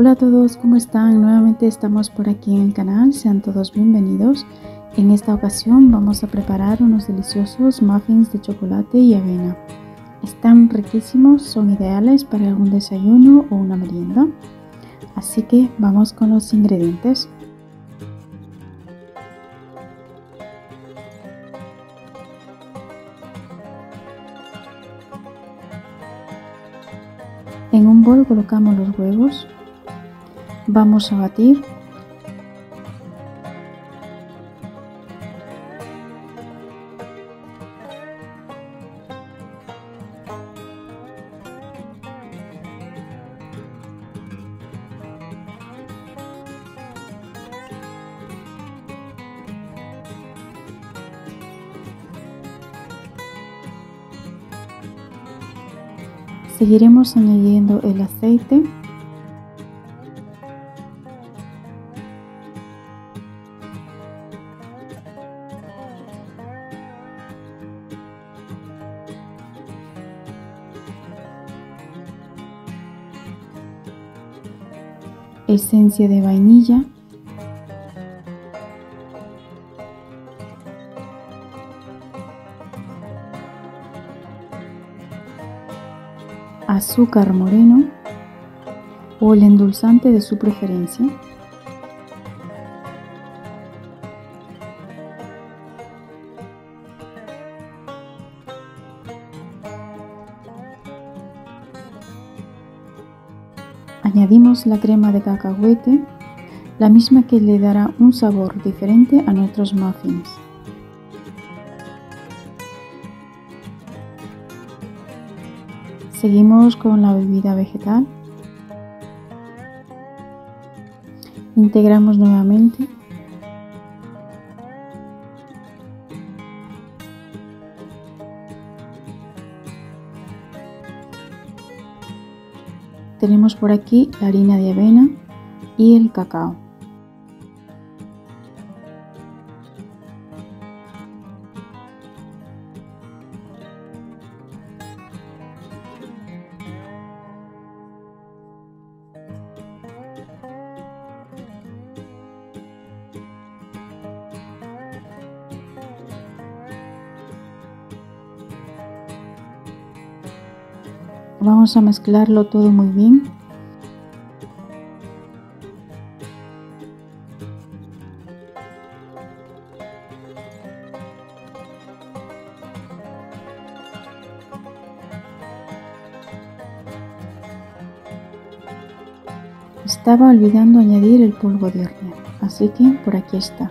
Hola a todos, ¿cómo están? Nuevamente estamos por aquí en el canal, sean todos bienvenidos. En esta ocasión vamos a preparar unos deliciosos muffins de chocolate y avena. Están riquísimos, son ideales para algún desayuno o una merienda. Así que vamos con los ingredientes. En un bol colocamos los huevos, Vamos a batir. Seguiremos añadiendo el aceite esencia de vainilla, azúcar moreno o el endulzante de su preferencia. Añadimos la crema de cacahuete, la misma que le dará un sabor diferente a nuestros muffins. Seguimos con la bebida vegetal. Integramos nuevamente tenemos por aquí la harina de avena y el cacao. Vamos a mezclarlo todo muy bien. Estaba olvidando añadir el polvo de hornear, así que por aquí está.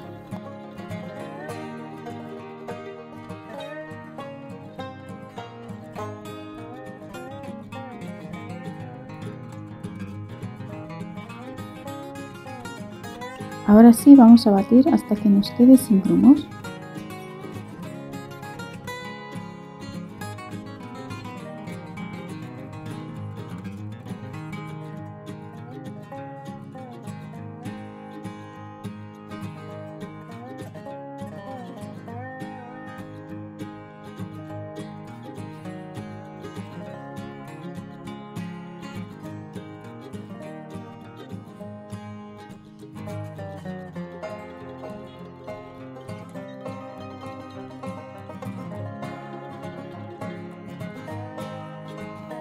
Ahora sí vamos a batir hasta que nos quede sin grumos.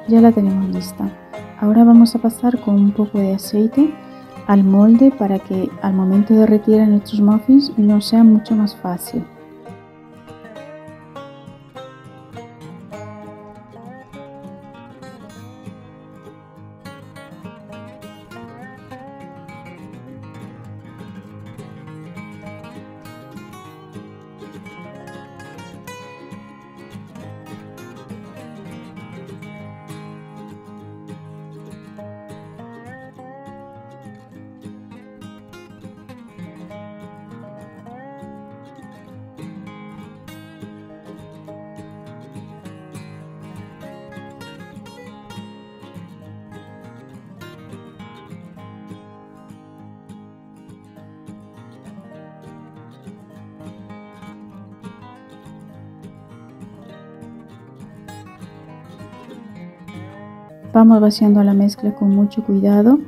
Ya la tenemos lista. Ahora vamos a pasar con un poco de aceite al molde para que al momento de retirar nuestros muffins no sea mucho más fácil. Vamos vaciando la mezcla con mucho cuidado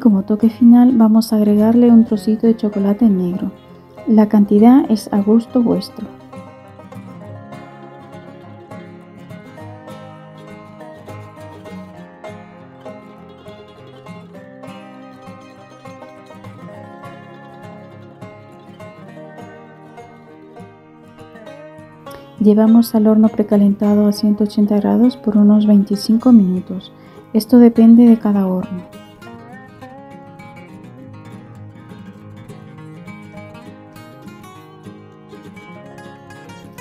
Como toque final vamos a agregarle un trocito de chocolate negro. La cantidad es a gusto vuestro. Llevamos al horno precalentado a 180 grados por unos 25 minutos. Esto depende de cada horno.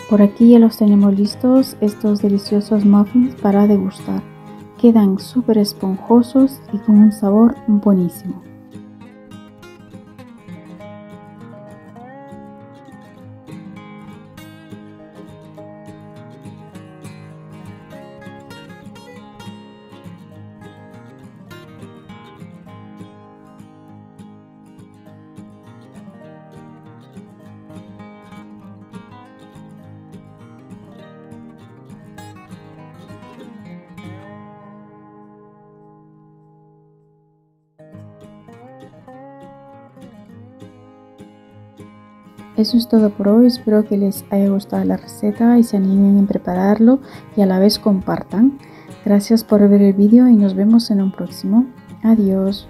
Por aquí ya los tenemos listos, estos deliciosos muffins para degustar. Quedan súper esponjosos y con un sabor buenísimo. Eso es todo por hoy, espero que les haya gustado la receta y se animen a prepararlo y a la vez compartan. Gracias por ver el vídeo y nos vemos en un próximo. Adiós.